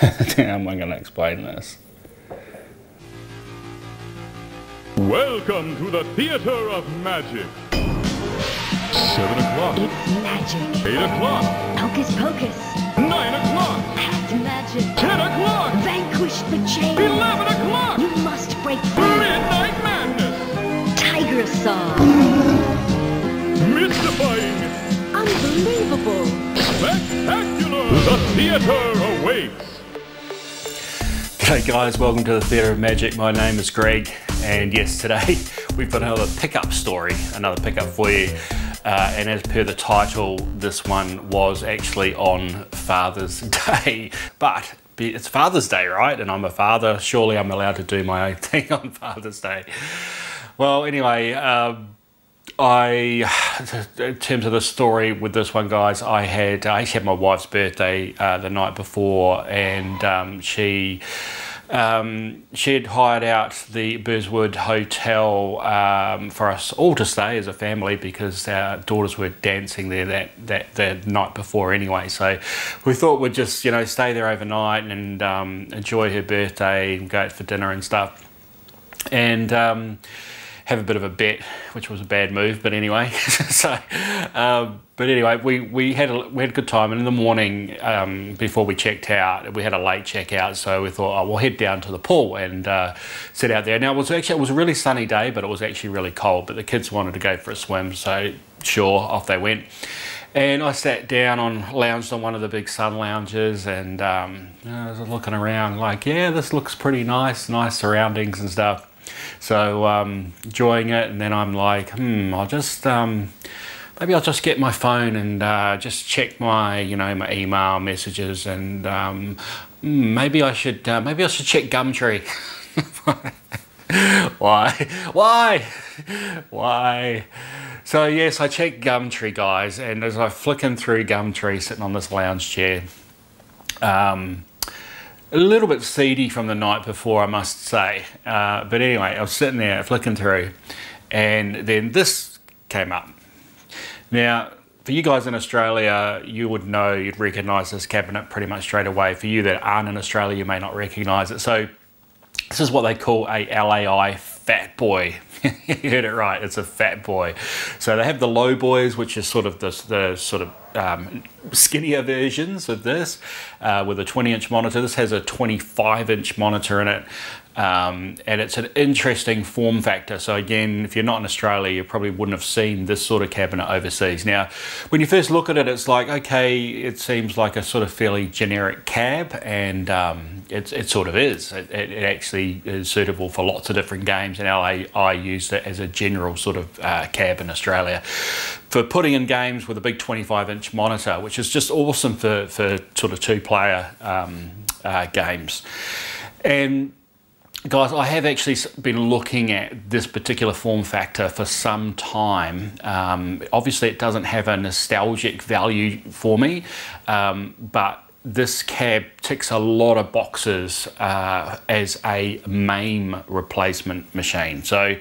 How am I going to explain this? Welcome to the Theater of Magic. Seven o'clock. It's magic. Eight o'clock. Hocus pocus. Nine o'clock. Act magic. Ten o'clock. Vanquish the chain. Eleven o'clock. You must break free. Midnight Madness. Tiger Saw. Mystifying. Unbelievable. Spectacular. The theater awaits. G'day guys, welcome to the Theatre of Magic. My name is Greg, and yes, today we've got another pickup story, another pickup for you. Uh, and as per the title, this one was actually on Father's Day, but it's Father's Day, right? And I'm a father, surely I'm allowed to do my own thing on Father's Day. Well, anyway, um, I, in terms of the story with this one, guys, I had I had my wife's birthday uh, the night before, and um, she um, she had hired out the Burswood Hotel um, for us all to stay as a family because our daughters were dancing there that, that the night before anyway. So we thought we'd just you know stay there overnight and um, enjoy her birthday and go out for dinner and stuff. And um, have a bit of a bet, which was a bad move, but anyway. so, um, but anyway, we, we had a we had a good time, and in the morning um, before we checked out, we had a late checkout, so we thought, oh, we'll head down to the pool and uh, sit out there. Now it was actually it was a really sunny day, but it was actually really cold. But the kids wanted to go for a swim, so sure, off they went. And I sat down on, lounged on one of the big sun lounges and um, I was looking around like, yeah, this looks pretty nice, nice surroundings and stuff. So um, enjoying it, and then I'm like, hmm, I'll just um, maybe I'll just get my phone and uh, just check my you know my email messages, and um, hmm, maybe I should uh, maybe I should check Gumtree. Why? Why? Why? So yes, I checked Gumtree, guys, and as I flicking through Gumtree, sitting on this lounge chair. Um, a little bit seedy from the night before, I must say. Uh, but anyway, I was sitting there flicking through, and then this came up. Now, for you guys in Australia, you would know, you'd recognise this cabinet pretty much straight away. For you that aren't in Australia, you may not recognise it. So, this is what they call a LAI fat boy. you heard it right, it's a fat boy. So they have the low boys, which is sort of the sort of um, skinnier versions of this uh, with a 20 inch monitor. This has a 25 inch monitor in it. Um, and it's an interesting form factor. So again, if you're not in Australia, you probably wouldn't have seen this sort of cabinet overseas. Now, when you first look at it, it's like, okay, it seems like a sort of fairly generic cab, and um, it, it, sort of is. It, it, actually is suitable for lots of different games, and LA, I used it as a general sort of uh, cab in Australia for putting in games with a big 25 inch monitor, which is just awesome for, for sort of two player um, uh, games. And guys, I have actually been looking at this particular form factor for some time. Um, obviously, it doesn't have a nostalgic value for me, um, but this cab ticks a lot of boxes uh, as a MAME replacement machine. So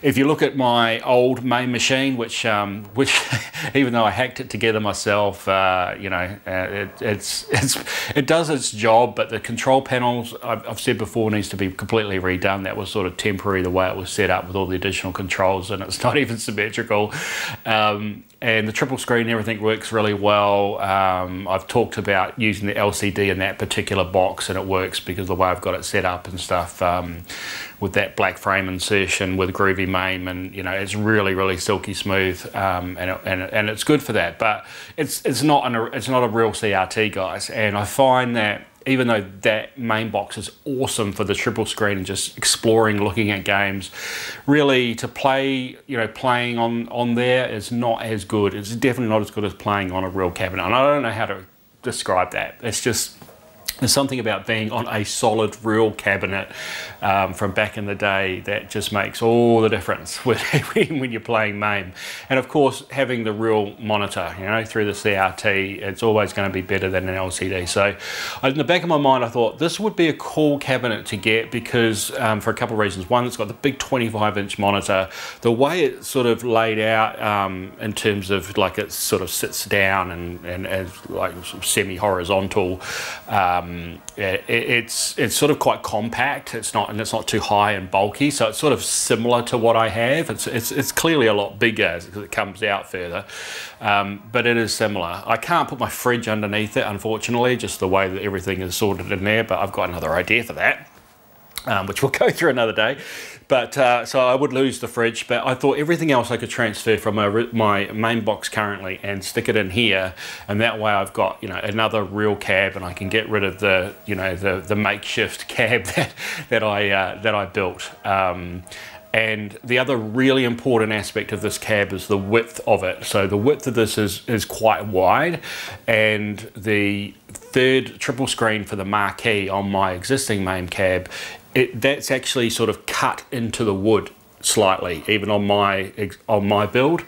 if you look at my old MAME machine, which um, which even though I hacked it together myself, uh, you know, uh, it, it's, it's, it does its job, but the control panels, I've, I've, said before, needs to be completely redone. That was sort of temporary the way it was set up with all the additional controls and it's not even symmetrical. Um, and the triple screen, everything works really well. Um, I've talked about using the LCD in that particular box, and it works because the way I've got it set up and stuff um, with that black frame insertion with groovy MAME, and you know it's really really silky smooth, um, and, it, and and it's good for that. But it's it's not an it's not a real CRT, guys, and I find that even though that main box is awesome for the triple screen and just exploring, looking at games, really to play, you know, playing on, on there is not as good. It's definitely not as good as playing on a real cabinet. And I don't know how to describe that. It's just there's something about being on a solid real cabinet um, from back in the day that just makes all the difference when you're playing MAME. And of course, having the real monitor, you know, through the CRT, it's always going to be better than an LCD. So in the back of my mind, I thought this would be a cool cabinet to get because um, for a couple of reasons. One, it's got the big 25 inch monitor. The way it's sort of laid out um, in terms of like it sort of sits down and, and as like semi-horizontal, um, Um, it, it's it's sort of quite compact. It's not and it's not too high and bulky. So it's sort of similar to what I have. It's it's, it's clearly a lot bigger because it comes out further, um, but it is similar. I can't put my fridge underneath it, unfortunately, just the way that everything is sorted in there. But I've got another idea for that. Um, which we'll go through another day. But uh, so I would lose the fridge, but I thought everything else I could transfer from my, my main box currently and stick it in here, and that way I've got you know another real cab, and I can get rid of the you know the the makeshift cab that that I uh, that I built. Um, and the other really important aspect of this cab is the width of it. So the width of this is, is quite wide and the third triple screen for the marquee on my existing main cab it, that's actually sort of cut into the wood slightly even on my on my build.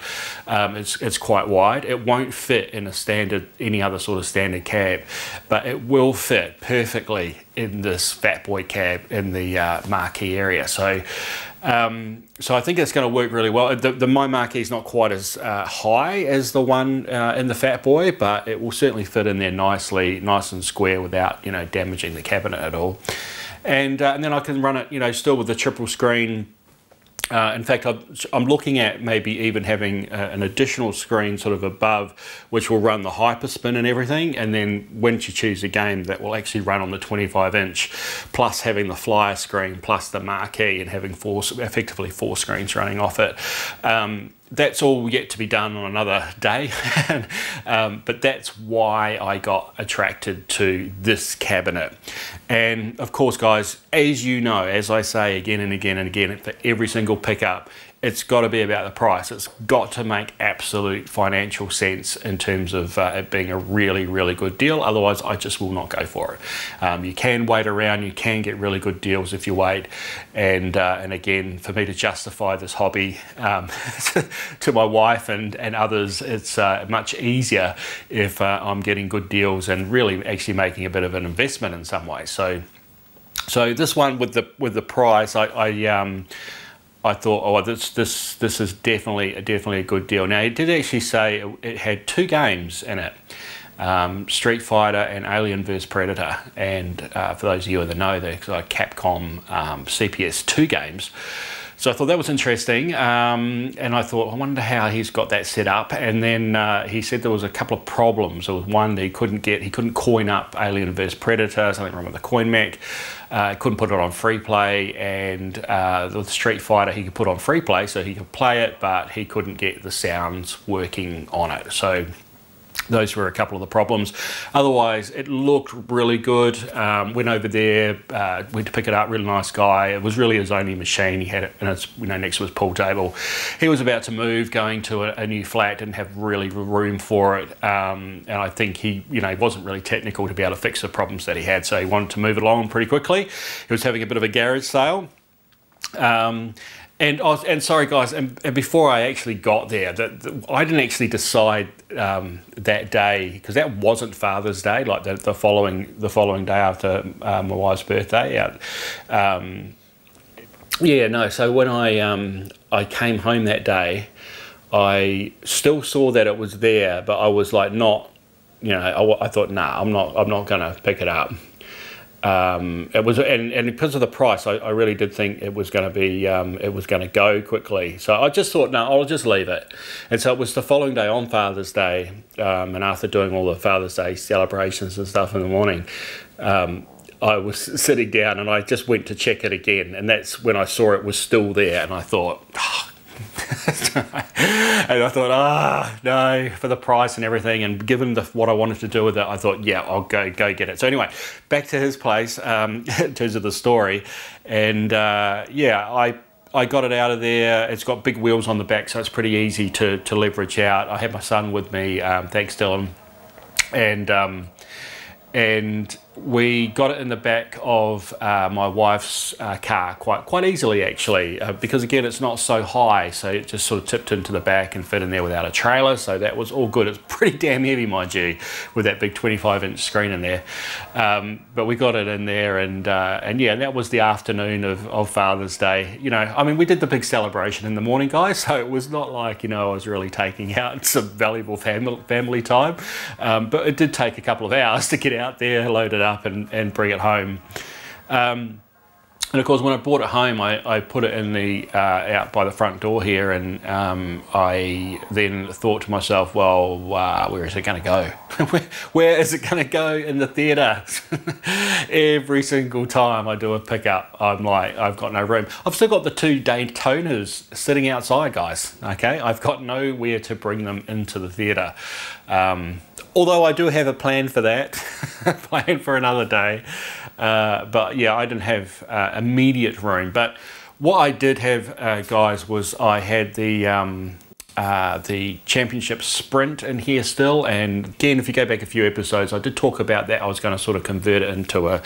Um, it's, it's quite wide. It won't fit in a standard any other sort of standard cab but it will fit perfectly in this fat boy cab in the uh, marquee area. So um, so I think it's going to work really well. The, the my marquee is not quite as uh, high as the one uh, in the Fat Boy, but it will certainly fit in there nicely, nice and square without you know damaging the cabinet at all and uh, and then I can run it, you know, still with the triple screen. Uh, in fact, I'm looking at maybe even having uh, an additional screen sort of above, which will run the hyperspin and everything. And then once you choose a game, that will actually run on the 25 inch, plus having the flyer screen, plus the marquee, and having four, effectively four screens running off it. Um, that's all yet to be done on another day. um, but that's why I got attracted to this cabinet. And of course, guys, as you know, as I say again and again and again for every single pickup, it's got to be about the price. It's got to make absolute financial sense in terms of uh, it being a really, really good deal. Otherwise, I just will not go for it. Um, you can wait around. You can get really good deals if you wait. And uh, and again, for me to justify this hobby um, to my wife and and others, it's uh, much easier if uh, I'm getting good deals and really actually making a bit of an investment in some way. So. So this one with the with the price, I, I um, I thought, oh, this this this is definitely definitely a good deal. Now, it did actually say it, it had two games in it. Um, Street Fighter and Alien vs Predator, and uh, for those of you that know, they're like Capcom um, CPS 2 games. So I thought that was interesting, um, and I thought, I wonder how he's got that set up. And then uh, he said there was a couple of problems. There was one that he couldn't get, he couldn't coin up Alien vs Predator, something wrong with the coin mech. Uh, couldn't put it on free play, and uh, the Street Fighter he could put on free play, so he could play it, but he couldn't get the sounds working on it. So those were a couple of the problems. Otherwise, it looked really good. Um, went over there, uh, went to pick it up. Really nice guy. It was really his only machine. He had it, and it's you know next to his pool table. He was about to move, going to a, a new flat, didn't have really room for it. Um, and I think he you know wasn't really technical to be able to fix the problems that he had. So he wanted to move it along pretty quickly. He was having a bit of a garage sale. Um, and oh, and sorry guys, and, and, before I actually got there, that the, I didn't actually decide um, that day because that wasn't Father's Day. Like the, the following the following day after uh, my wife's birthday. Um, yeah, no. So when I um, I came home that day, I still saw that it was there, but I was like not, you know, I, I thought, nah, I'm not, I'm not gonna pick it up um, it was and, and because of the price, I, I really did think it was going to be um, it was going to go quickly. So I just thought, no, I'll just leave it. And so it was the following day on Father's Day, um, and after doing all the Father's Day celebrations and stuff in the morning. Um, I was sitting down and I just went to check it again, and that's when I saw it was still there, and I thought, oh, and I thought, ah, no, for the price and everything, and given the, what I wanted to do with it, I thought, yeah, I'll go go get it. So anyway, back to his place um, in terms of the story, and uh, yeah, I I got it out of there. It's got big wheels on the back, so it's pretty easy to to leverage out. I had my son with me, um, thanks Dylan, and um, and we got it in the back of uh, my wife's uh, car quite quite easily actually uh, because again it's not so high so it just sort of tipped into the back and fit in there without a trailer so that was all good. It's pretty damn heavy mind you with that big 25 inch screen in there. Um, but we got it in there and uh, and yeah that was the afternoon of, of Father's Day. You know I mean we did the big celebration in the morning guys so it was not like you know I was really taking out some valuable family family time. Um, but it did take a couple of hours to get out there load it up and, and bring it home. Um, and of course, when I brought it home, I, I put it in the uh, out by the front door here, and um, I then thought to myself, well, uh, where is it going to go? where, where is it going to go in the theatre? Every single time I do a pickup, I'm like, I've got no room. I've still got the two Daytonas sitting outside, guys. Okay, I've got nowhere to bring them into the theatre. Um, although I do have a plan for that, plan for another day. Uh, but yeah, I didn't have uh, immediate room. But what I did have, uh, guys, was I had the um, uh, the championship sprint in here still. And again, if you go back a few episodes, I did talk about that. I was going to sort of convert it into a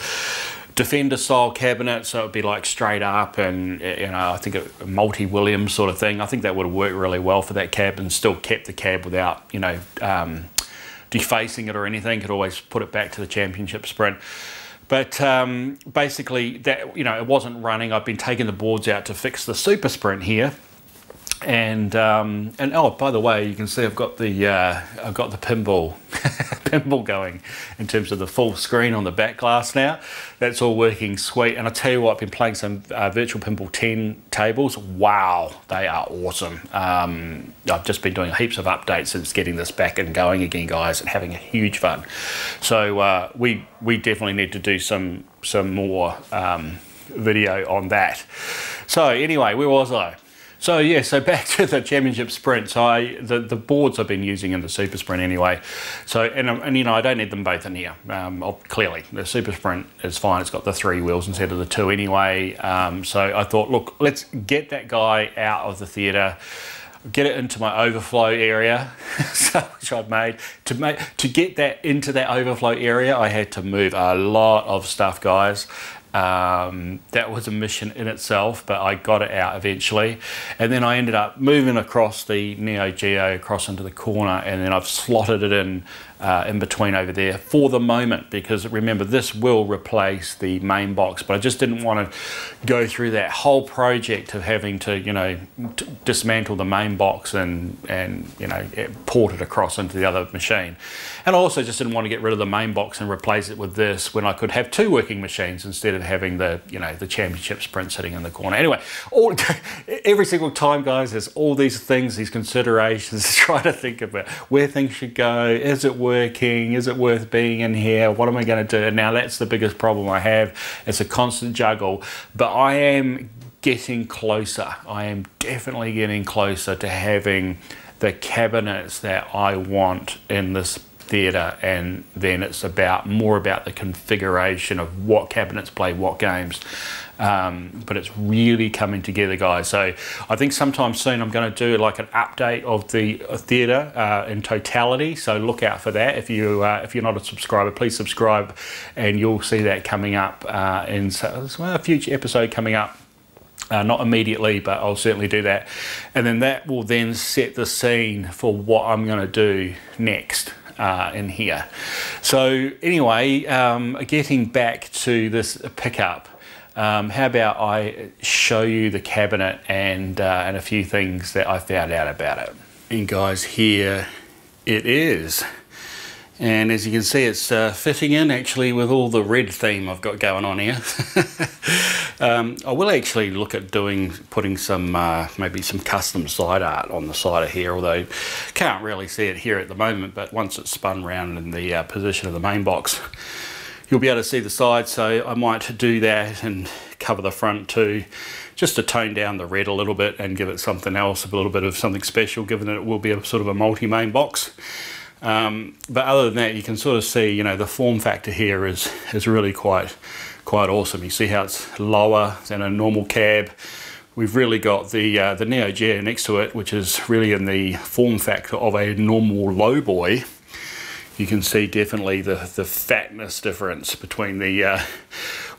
defender style cabinet so it would be like straight up and you know I think a multi Williams sort of thing I think that would have worked really well for that cab and still kept the cab without you know um, defacing it or anything could always put it back to the championship sprint but um, basically, that you know, it wasn't running. I've been taking the boards out to fix the Super Sprint here, and um, and oh, by the way, you can see I've got the uh, I've got the pinball pinball going in terms of the full screen on the back glass now. That's all working sweet. And I tell you what, I've been playing some uh, Virtual Pinball 10 tables. Wow, they are awesome. Um, I've just been doing heaps of updates since getting this back and going again, guys, and having a huge fun. So uh, we we definitely need to do some some more um, video on that. So anyway, where was I? So yeah, so back to the championship sprint. So I, the, the boards I've been using in the super sprint anyway. So and, and you know I don't need them both in here. Um, clearly the super sprint is fine. It's got the three wheels instead of the two anyway. Um, so I thought, look, let's get that guy out of the theatre get it into my overflow area, which I've made. To make to get that into that overflow area, I had to move a lot of stuff, guys. Um, that was a mission in itself, but I got it out eventually. And then I ended up moving across the Neo Geo across into the corner, and then I've slotted it in uh, in between over there for the moment because remember this will replace the main box but I just didn't want to go through that whole project of having to you know dismantle the main box and and you know port it across into the other machine and I also just didn't want to get rid of the main box and replace it with this when I could have two working machines instead of having the you know the championship sprint sitting in the corner anyway all every single time guys there's all these things these considerations to try to think about where things should go is it working? Is it worth being in here? What am I going to do? Now that's the biggest problem I have. It's a constant juggle, but I am getting closer. I am definitely getting closer to having the cabinets that I want in this theatre and then it's about more about the configuration of what cabinets play what games um, but it's really coming together, guys. So I think sometime soon I'm going to do like an update of the theatre uh, in totality. So look out for that. If you uh, if you're not a subscriber, please subscribe, and you'll see that coming up uh, in well, a future episode coming up. Uh, not immediately, but I'll certainly do that. And then that will then set the scene for what I'm going to do next uh, in here. So anyway, um, getting back to this pickup, um, how about I show you the cabinet and, uh, and a few things that I found out about it. And guys, here it is. And as you can see, it's uh, fitting in actually with all the red theme I've got going on here. um, I will actually look at doing, putting some, uh, maybe some custom side art on the side of here, although can't really see it here at the moment, but once it's spun around in the uh, position of the main box, you'll be able to see the side so I might do that and cover the front too just to tone down the red a little bit and give it something else a little bit of something special given that it will be a sort of a multi-main box um, but other than that you can sort of see you know the form factor here is is really quite quite awesome. You see how it's lower than a normal cab. We've really got the uh, the Neo Geo next to it which is really in the form factor of a normal lowboy. you can see definitely the, the fatness difference between the uh,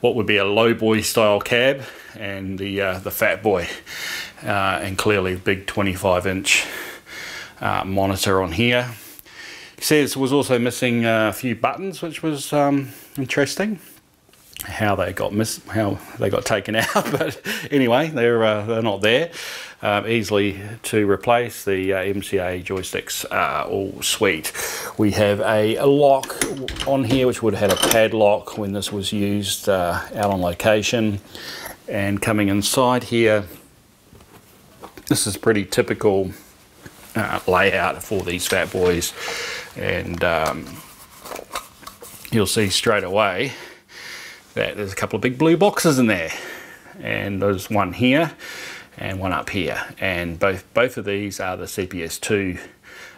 what would be a lowboy style cab and the uh, the fat boy. Uh, and clearly big 25 inch uh, monitor on here it was also missing a few buttons which was um, interesting. How they got miss how they got taken out but anyway they're uh, they're not there. Um, easily to replace. The uh, MCA joysticks are all sweet. We have a, a, lock on here which would have had a padlock when this was used uh, out on location. And coming inside here this is pretty typical uh, layout for these fat boys and um, you'll see straight away that there's a couple of big blue boxes in there. And there's one here and one up here. And both both of these are the CPS2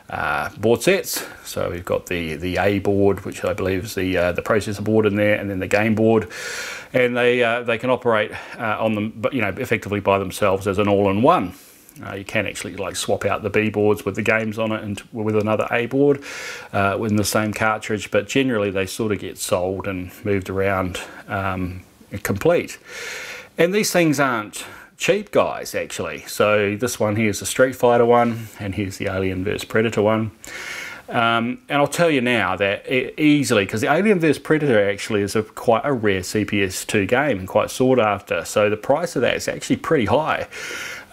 uh, board sets. So we've got the the A board which I believe is the uh, the processor board in there and then the game board. And they uh, they can operate uh, on them but you know effectively by themselves as an all-in-one uh, you can actually like swap out the B boards with the games on it and with another A board uh, in the same cartridge, but generally they sort of get sold and moved around um, complete. And these things aren't cheap guys actually. So this one here is the Street Fighter one and here's the Alien vs Predator one. Um, and I'll tell you now that easily, because the Alien vs Predator actually is a quite a rare CPS2 game and quite sought after. So the price of that is actually pretty high.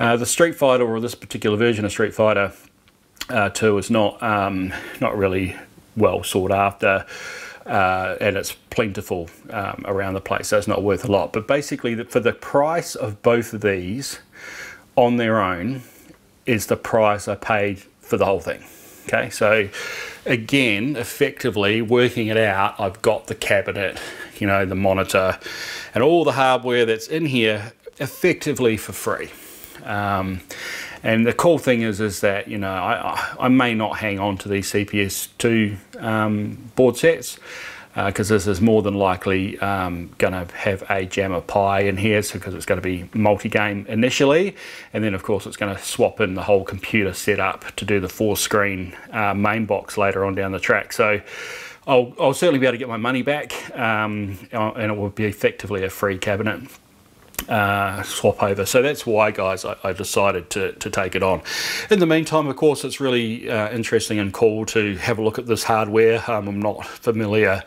Uh, the Street Fighter, or this particular version of Street Fighter uh, 2, is not um, not really well sought after. Uh, and it's plentiful um, around the place, so it's not worth a lot. But basically, for the price of both of these on their own, is the price I paid for the whole thing. Okay, so again, effectively working it out, I've got the cabinet, you know, the monitor, and all the hardware that's in here effectively for free. Um, and the cool thing is, is that you know I, I may not hang on to these CPS2 um, board sets because uh, this is more than likely um, going to have a JAMMA Pi in here so because it's going to be multi-game initially. And then of course it's going to swap in the whole computer setup to do the four screen uh, main box later on down the track. So I'll, I'll certainly be able to get my money back um, and it will be effectively a free cabinet uh, swap over. So that's why, guys, I, I, decided to, to take it on. In the meantime, of course, it's really uh, interesting and cool to have a look at this hardware. Um, I'm not familiar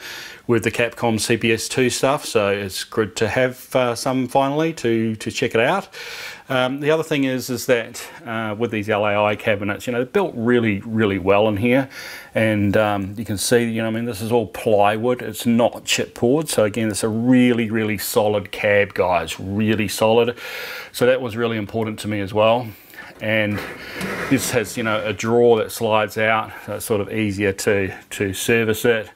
with the Capcom CPS2 stuff, so it's good to have uh, some finally to, to check it out. Um, the other thing is is that uh, with these LAI cabinets, you know, they're built really, really well in here. And um, you can see, you know, I mean, this is all plywood. It's not chipboard. So again, it's a really, really solid cab, guys. Really solid. So that was really important to me as well. And this has, you know, a drawer that slides out. So it's sort of easier to, to service it.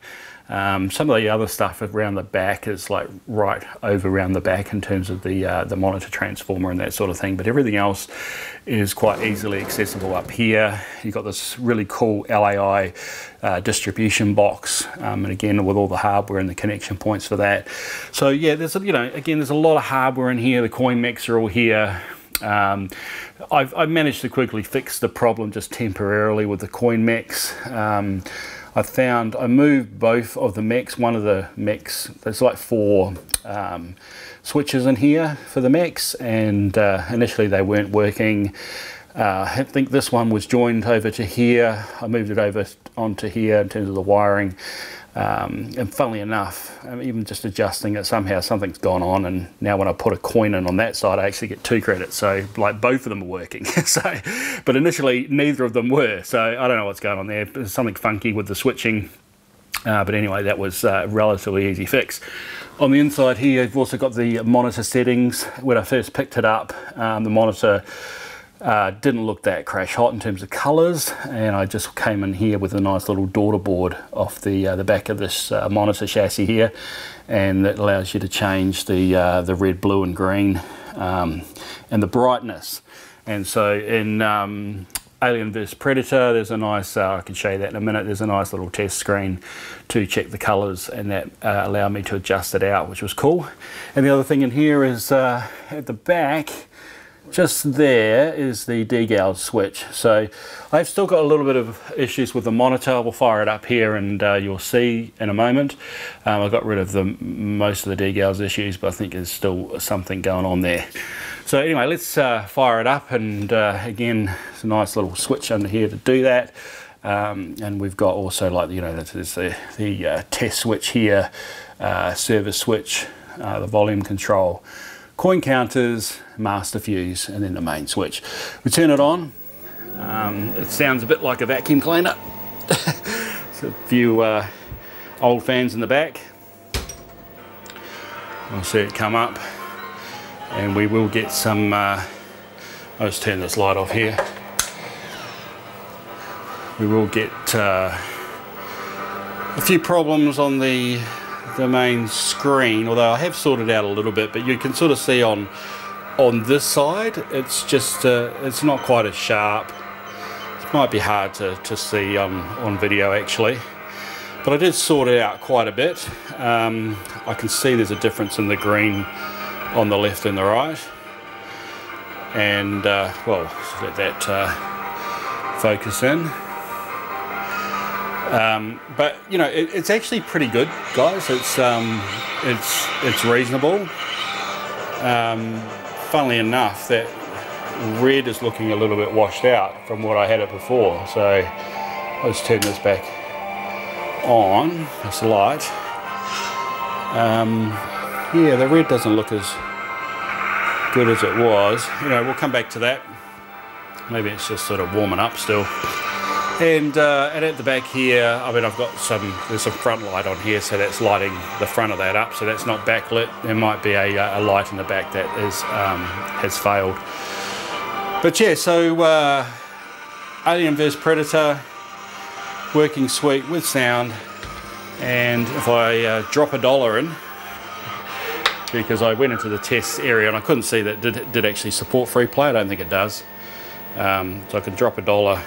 Um, some of the other stuff around the back is like right over around the back in terms of the uh, the monitor transformer and that sort of thing. But everything else is quite easily accessible up here. You've got this really cool LAI uh, distribution box, um, and again with all the hardware and the connection points for that. So yeah, there's you know again there's a lot of hardware in here. The coin are all here. Um, I've, I've, managed to quickly fix the problem just temporarily with the coin mechs. Um, I found I moved both of the mechs. One of the mechs, there's like four um, switches in here for the mechs, and uh, initially they weren't working. Uh, I think this one was joined over to here. I moved it over onto here in terms of the wiring. Um, and funnily enough, I'm even just adjusting it, somehow something's gone on, and now when I put a coin in on that side, I actually get two credits. So, like, both of them are working. so, but initially, neither of them were. So, I don't know what's going on there. There's something funky with the switching. Uh, but anyway, that was a relatively easy fix. On the inside here, you've also got the monitor settings. When I first picked it up, um, the monitor uh, didn't look that crash hot in terms of colours and I just came in here with a nice little daughter board off the uh, the back of this uh, monitor chassis here and that allows you to change the uh, the red blue and green um, and the brightness. And so in um, Alien vs. Predator there's a nice uh, I can show you that in a minute there's a nice little test screen to check the colours and that uh, allowed me to adjust it out which was cool. And the other thing in here is at the back just there is the degauss switch. So I've still got a little bit of issues with the monitor. We'll fire it up here and uh, you'll see in a moment. Um, I got rid of the most of the degauss issues, but I think there's still something going on there. So anyway, let's uh, fire it up and uh, again, it's a nice little switch under here to do that. Um, and we've got also like, you know, there's the, the uh, test switch here, uh, service switch, uh, the volume control, coin counters, master fuse, and then the main switch. We turn it on. Um, it sounds a bit like a vacuum cleaner. a few uh, old fans in the back. I'll see it come up, and we will get some. Uh, I'll just turn this light off here. We will get uh, a few problems on the the main screen, although I have sorted out a little bit, but you can sort of see on on this side, it's just uh, it's not quite as sharp. It might be hard to, to see on, on video actually, but I did sort it out quite a bit. Um, I can see there's a difference in the green on the left and the right, and uh, well, let that uh, focus in. Um, but you know, it, it's actually pretty good, guys. It's um, it's it's reasonable. Um, funnily enough, that red is looking a little bit washed out from what I had it before. So let's turn this back on. This light. Um, yeah, the red doesn't look as good as it was. You know, we'll come back to that. Maybe it's just sort of warming up still. And, uh, and at the back here, I mean, I've got some, there's some front light on here, so that's lighting the front of that up, so that's not backlit. There might be a, a light in the back that is, um, has failed. But yeah, so uh, Alien vs Predator, working sweet with sound, and if I uh, drop a dollar in, because I went into the test area and I couldn't see that did, did actually support free play, I don't think it does. Um, so I can drop a dollar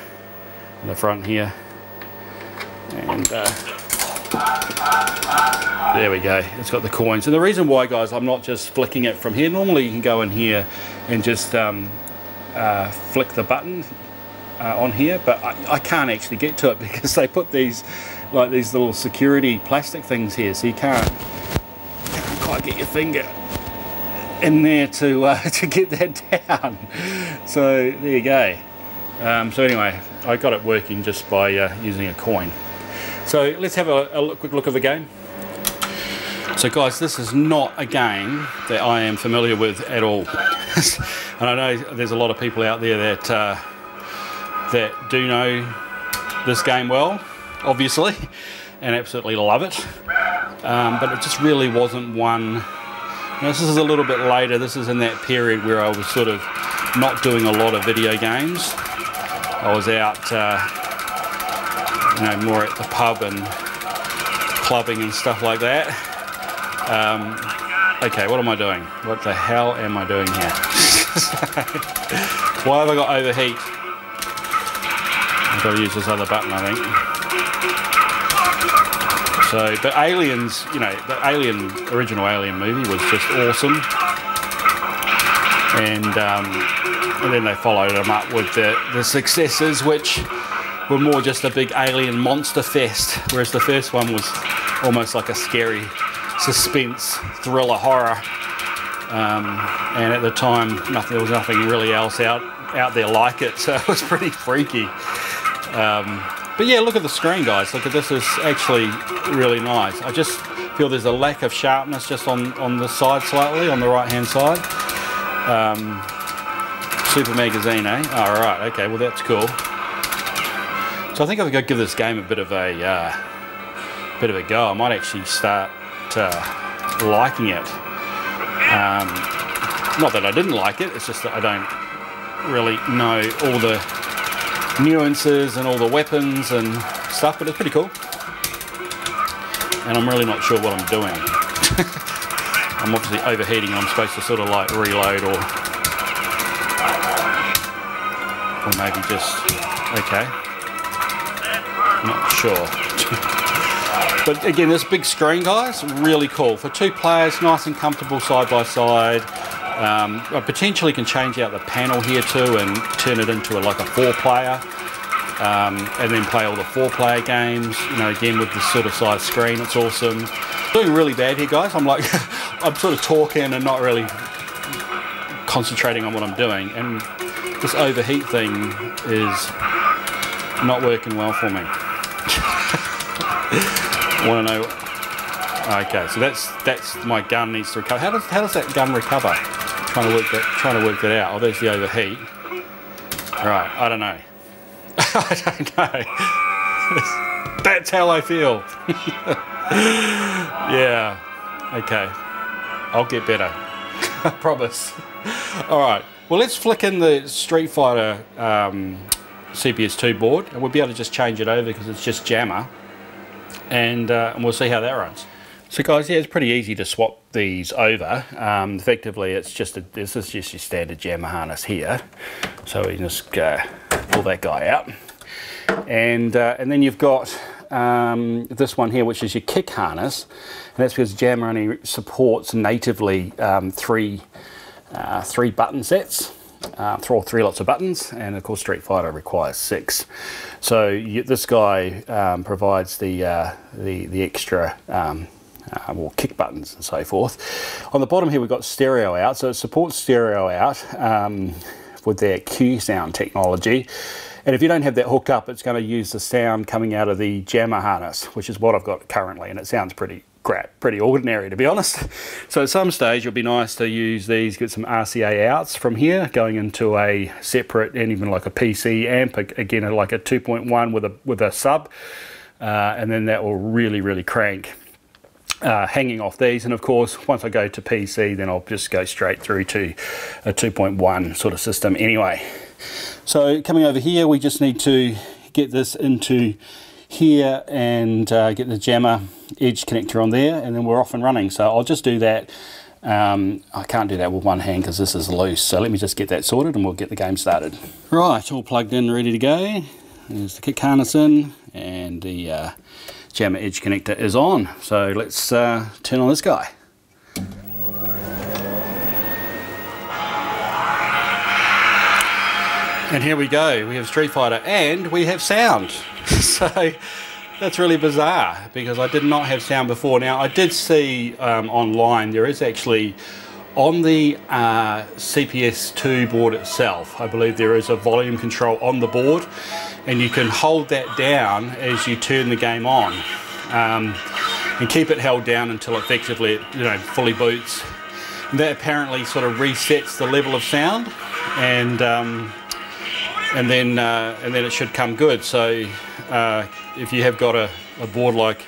in the front here. And uh, there we go. It's got the coins. And the reason why guys I'm not just flicking it from here normally you can go in here and just um, uh, flick the button uh, on here but I, I, can't actually get to it because they put these like these little security plastic things here so you can't, can't quite get your finger in there to uh, to get that down. So there you go um, so anyway I got it working just by uh, using a coin. So let's have a, a quick look of the game. So guys, this is not a game that I am familiar with at all. and I know there's a lot of people out there that uh, that do know this game well, obviously, and absolutely love it. Um, but it just really wasn't one. this is a little bit later. This is in that period where I was sort of not doing a lot of video games. I was out, uh, you know, more at the pub and clubbing and stuff like that. Um, okay, what am I doing? What the hell am I doing here? Why have I got overheat? I've got to use this other button, I think. So, but Aliens, you know, the Alien, original Alien movie was just awesome. And, um, and then they followed them up with the, the successes, which were more just a big alien monster fest, whereas the first one was almost like a scary suspense thriller horror. Um, and at the time, nothing, there was nothing really else out out there like it, so it was pretty freaky. Um, but yeah, look at the screen, guys. Look at this is actually really nice. I just feel there's a lack of sharpness just on on the side slightly, on the right hand side. Um, Super Magazine, eh? All oh, right, okay, well that's cool. So I think I've got to give this game a bit of a uh, bit of a go. I might actually start uh, liking it. Um, not that I didn't like it, it's just that I don't really know all the nuances and all the weapons and stuff, but it's pretty cool. And I'm really not sure what I'm doing. I'm obviously overheating, I'm supposed to sort of like reload or or maybe just okay. Not sure. But again this big screen guys really cool. For two players nice and comfortable side by side. Um, I potentially can change out the panel here too and turn it into a, like a four player um, and then play all the four player games you know again with this sort of size screen. It's awesome. Doing really bad here guys. I'm like I'm sort of talking and not really concentrating on what I'm doing. And this overheat thing is not working well for me. Want to know Okay, so that's that's my gun needs to recover. How does how does that gun recover? Trying to work that trying to work that out. Oh, there's the overheat. Right, I don't know. I don't know. that's how I feel. yeah. Okay. I'll get better. I promise. All right. Well, let's flick in the Street Fighter um, CPS2 board, and we'll be able to just change it over because it's just JAMMA, and, uh, and we'll see how that runs. So guys, yeah, it's pretty easy to swap these over. Um, effectively, it's just a, this is just your standard JAMMA harness here. So we just pull that guy out, and uh, and then you've got um, this one here, which is your kick harness, and that's because JAMMA only supports natively um, three uh, three button sets. Uh, throw three lots of buttons, and of course Street Fighter requires six. So you, this guy um, provides the, uh, the the extra um, uh, more kick buttons and so forth. On the bottom here we've got stereo out, so it supports stereo out um, with their QSound technology. And if you don't have that hooked up, it's going to use the sound coming out of the JAMMA harness, which is what I've got currently, and it sounds pretty crap, pretty ordinary to be honest. So at some stage it'll be nice to use these, get some RCA outs from here, going into a separate and even like a PC amp, again like a 2.1 with a with a sub, uh, and then that will really really crank. Uh, hanging off these and of course once I go to PC then I'll just go straight through to a 2.1 sort of system anyway. So coming over here we just need to get this into here and uh, get the JAMMA edge connector on there and then we're off and running. So I'll just do that. Um, I can't do that with one hand because this is loose. So let me just get that sorted and we'll get the game started. Right, all plugged in, ready to go. There's the kick harness in and the uh, JAMMA edge connector is on. So let's uh, turn on this guy. And here we go, we have Street Fighter and we have sound. so that's really bizarre because I did not have sound before. Now I did see um, online there is actually on the uh, CPS2 board itself, I believe there is a volume control on the board and you can hold that down as you turn the game on um, and keep it held down until effectively it you know, fully boots. And that apparently sort of resets the level of sound and um, and then uh, and then it should come good. So uh, if you have got a, a, board like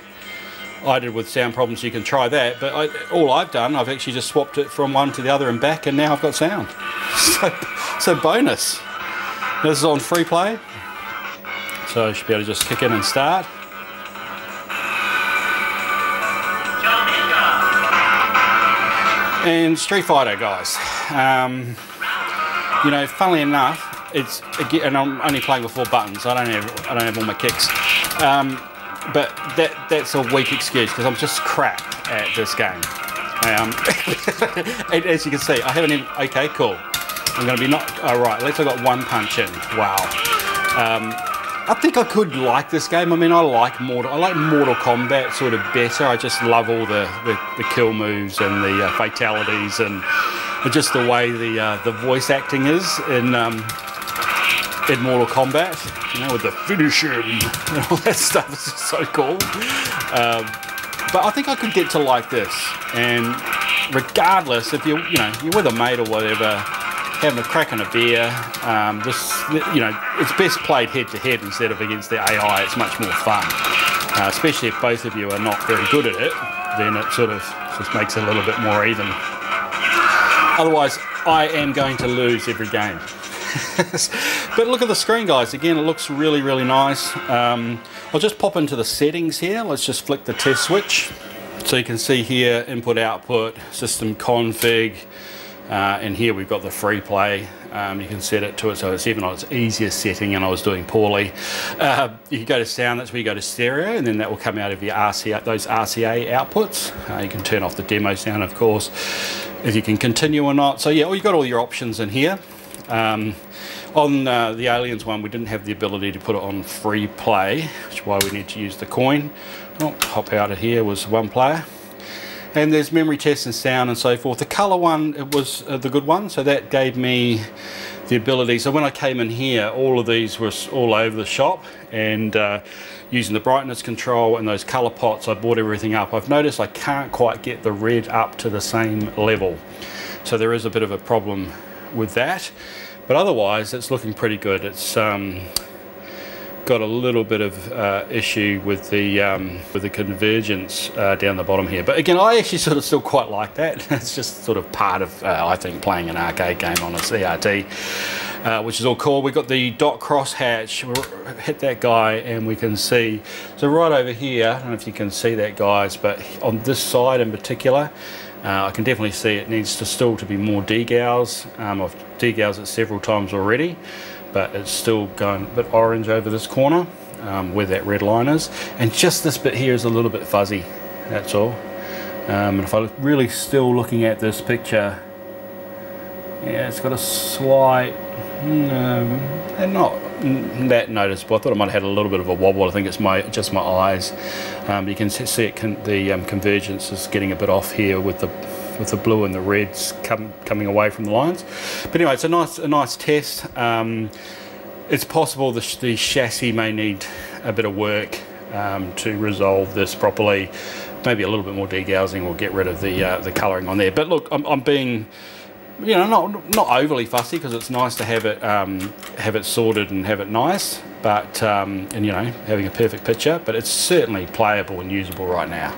I did with sound problems, you can try that. But I, all I've done, I've actually just swapped it from one to the other and back, and now I've got sound. So, so bonus. This is on free play, so I should be able to just kick in and start. And Street Fighter, guys. Um, you know, funnily enough, it's and I'm only playing with four buttons. I don't have I don't have all my kicks, um, but that that's a weak excuse because I'm just crap at this game. Um, as you can see, I haven't even. Okay, cool. I'm going to be not. All right, at least I got one punch in. Wow. Um, I think I could like this game. I mean, I like Mortal. I like Mortal Kombat sort of better. I just love all the the, the kill moves and the uh, fatalities and just the way the uh, the voice acting is in um, in Mortal Kombat, you know, with the finish him and all that stuff. It's just so cool. Um, but I think I could get to like this. And regardless, if you you know you're with a mate or whatever, having a crack on a beer, um, this you know it's best played head to head instead of against the AI. It's much more fun, uh, especially if both of you are not very good at it. Then it sort of just makes it a little bit more even. Otherwise, I am going to lose every game. but look at the screen guys. Again it looks really really nice. Um, I'll just pop into the settings here. Let's just flick the test switch. So you can see here input output system config uh, and here we've got the free play. Um, you can set it to it so it's even on its easiest setting and I was doing poorly. Uh, you can go to sound that's where you go to stereo and then that will come out of your RCA those RCA outputs. Uh, you can turn off the demo sound of course if you can continue or not. So yeah well, you've got all your options in here. Um, on uh, the Aliens one, we didn't have the ability to put it on free play, which is why we need to use the coin. Oh, hop out of here was one player. And there's memory test and sound and so forth. The colour one it was uh, the good one, so that gave me the ability. So when I came in here, all of these were all over the shop, and uh, using the brightness control and those color pots I brought everything up I've noticed I can't quite get the red up to the same level so there is a bit of a problem with that but otherwise it's looking pretty good. It's um, got a little bit of uh, issue with the um, with the convergence uh, down the bottom here. But again I actually sort of still quite like that. It's just sort of part of uh, I think playing an arcade game on a CRT uh, which is all cool. We've got the dot cross hatch. We'll hit that guy and we can see so right over here I don't know if you can see that guys but on this side in particular uh, I can definitely see it needs to still to be more degauss. Um, I've degaussed it several times already but it's still going a bit orange over this corner um, where that red line is. And just this bit here is a little bit fuzzy that's all. Um, and if I really still looking at this picture yeah it's got a slight um, and not that noticeable I thought I might have had a little bit of a wobble I think it's my just my eyes um, you can see it can, the um, convergence is getting a bit off here with the with the blue and the reds come, coming away from the lines. But anyway, it's a nice, a nice test. Um, it's possible the, the, chassis may need a bit of work um, to resolve this properly. Maybe a little bit more degaussing will get rid of the uh, the colouring on there. But look, I'm, I'm being you know not not overly fussy because it's nice to have it um, have it sorted and have it nice but um, and you know having a perfect picture but it's certainly playable and usable right now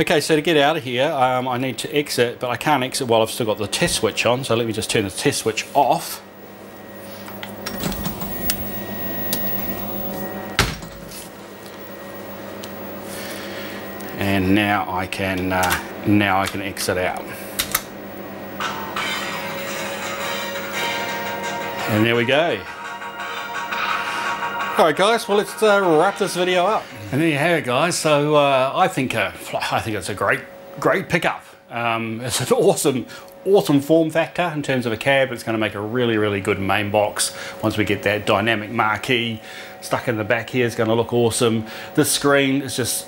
Okay, so to get out of here, um, I need to exit, but I can't exit while I've still got the test switch on, so let me just turn the test switch off. And now I can, uh, now I can exit out. And there we go. Alright guys, well let's uh, wrap this video up. And there you have it guys, so uh, I think uh, I think it's a great, great pickup. Um, it's an awesome, awesome form factor in terms of a cab. It's going to make a really, really good main box once we get that dynamic marquee stuck in the back here. It's going to look awesome. The screen is just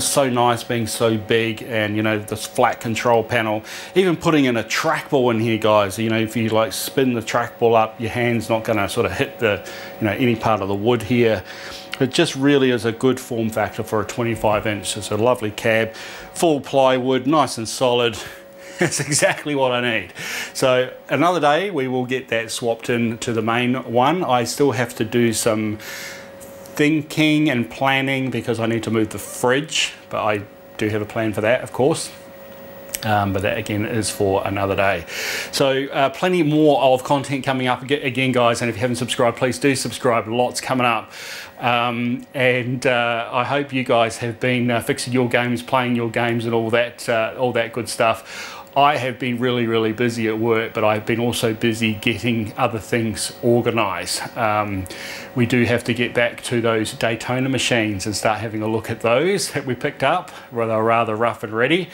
so nice being so big and you know this flat control panel even putting in a trackball in here guys you know if you like spin the trackball up your hands not going to sort of hit the you know any part of the wood here it just really is a good form factor for a 25 inch it's a lovely cab full plywood nice and solid that's exactly what I need. So another day we will get that swapped in to the main one. I still have to do some thinking and planning because I need to move the fridge, but I do have a plan for that, of course. Um, but that again is for another day. So uh, plenty more of content coming up again, guys. And if you haven't subscribed, please do subscribe. Lots coming up. Um, and uh, I hope you guys have been uh, fixing your games, playing your games, and all that, uh, all that good stuff. I have been really, really busy at work, but I've been also busy getting other things organised. Um, we do have to get back to those Daytona machines and start having a look at those that we picked up. Where They're rather rough and ready.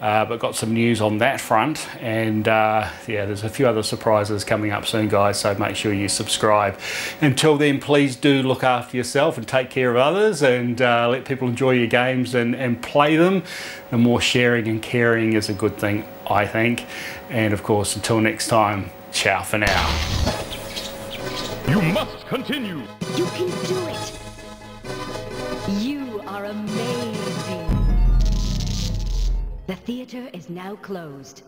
Uh, but got some news on that front. And uh, yeah there's a few other surprises coming up soon guys so make sure you subscribe. Until then please do look after yourself and take care of others and uh, let people enjoy your games and, and play them. The more sharing and caring is a good thing I think. And of course until next time ciao for now. You must continue. You can do it. The theater is now closed.